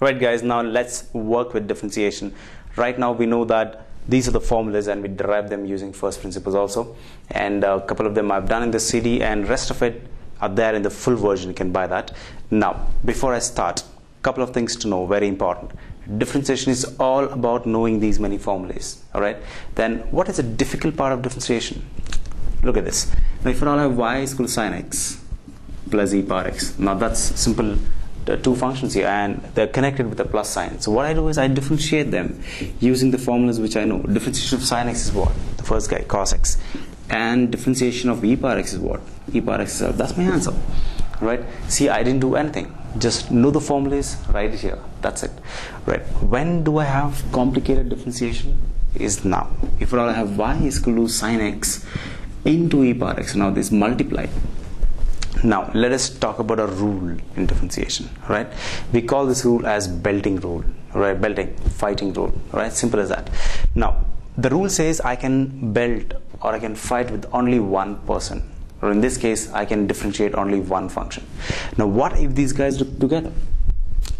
Right guys, now let's work with differentiation. Right now we know that these are the formulas and we derive them using first principles also. And a couple of them I've done in the CD and rest of it are there in the full version. You can buy that. Now, before I start, a couple of things to know, very important. Differentiation is all about knowing these many formulas. All right. Then what is the difficult part of differentiation? Look at this. Now if I all have y is equal to sine x plus e power x. Now that's simple two functions here and they're connected with a plus sign. So what I do is I differentiate them using the formulas which I know. Differentiation of sine x is what? The first guy, cos x. And differentiation of e power x is what? e power x itself. That's my answer. Right? See, I didn't do anything. Just know the formulas right here. That's it. Right. When do I have complicated differentiation? Is now. If I have y is equal to sine x into e power x. Now this multiply now let us talk about a rule in differentiation right? We call this rule as belting rule right? Belting fighting rule right? Simple as that. Now the rule says i can belt or i can fight with only one person or in this case i can differentiate only one function. Now what if these guys look together?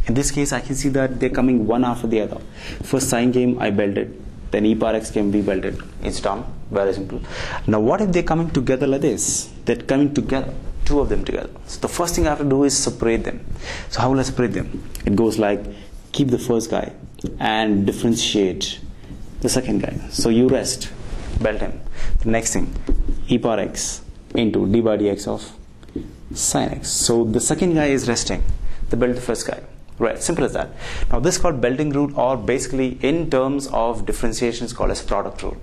In this case i can see that they're coming one after the other. First sine game i belted. Then e power x can be belted. It's done. Very simple. Now what if they're coming together like this? They're coming together two of them together. So the first thing I have to do is separate them. So how will I separate them? It goes like keep the first guy and differentiate the second guy. So you rest, belt him. The next thing, e power x into d by dx of sine x. So the second guy is resting. The belt the first guy. Right, simple as that. Now this is called belting rule or basically in terms of differentiation is called as product rule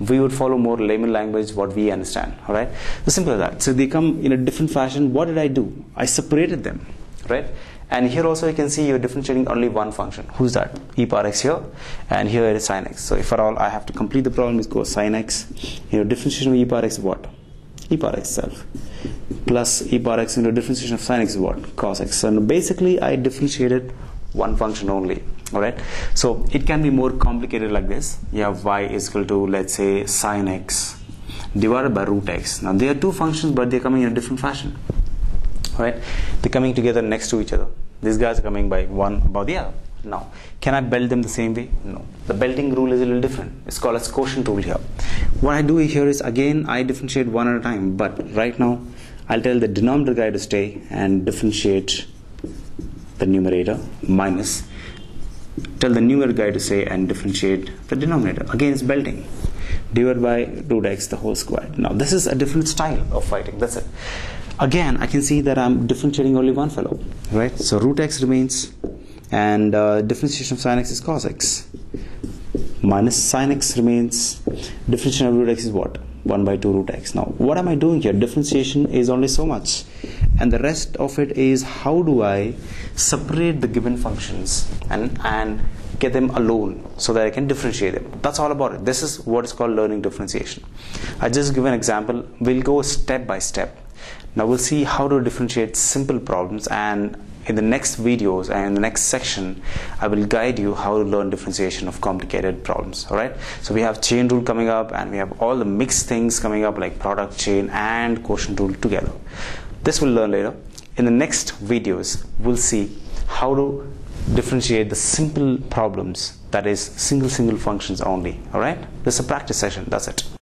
we would follow more layman language what we understand all right so simple as that. So they come in a different fashion. What did i do? I separated them right? And here also you can see you're differentiating only one function. Who's that? E power x here and here it is sin x. So if at all i have to complete the problem is go sin x. You know differentiation of e power x what? E power x itself. Plus e power x into differentiation of sin x is what? Cos x. So basically i differentiated one function only all right so it can be more complicated like this. You have y is equal to let's say sine x divided by root x. Now there are two functions but they're coming in a different fashion. All right they're coming together next to each other. These guys are coming by one above the other. Now can i belt them the same way? No. The belting rule is a little different. It's called as quotient rule here. What i do here is again i differentiate one at a time. But right now i'll tell the denominator guy to stay and differentiate the numerator minus tell the newer guy to say and differentiate the denominator. Again, it's belting. Divided by root x the whole square. Now, this is a different style of fighting. That's it. Again, I can see that I'm differentiating only one fellow, right? So root x remains, and uh, differentiation of sin x is cos x. Minus sin x remains. Differentiation of root x is what? 1 by 2 root x. Now, what am I doing here? Differentiation is only so much. And the rest of it is how do I separate the given functions and, and get them alone so that I can differentiate them. That's all about it. This is what is called learning differentiation. I just give an example. We'll go step by step. Now we'll see how to differentiate simple problems and in the next videos and in the next section I will guide you how to learn differentiation of complicated problems alright so we have chain rule coming up and we have all the mixed things coming up like product chain and quotient rule together this we'll learn later. In the next videos we'll see how to differentiate the simple problems that is single single functions only. Alright this is a practice session. That's it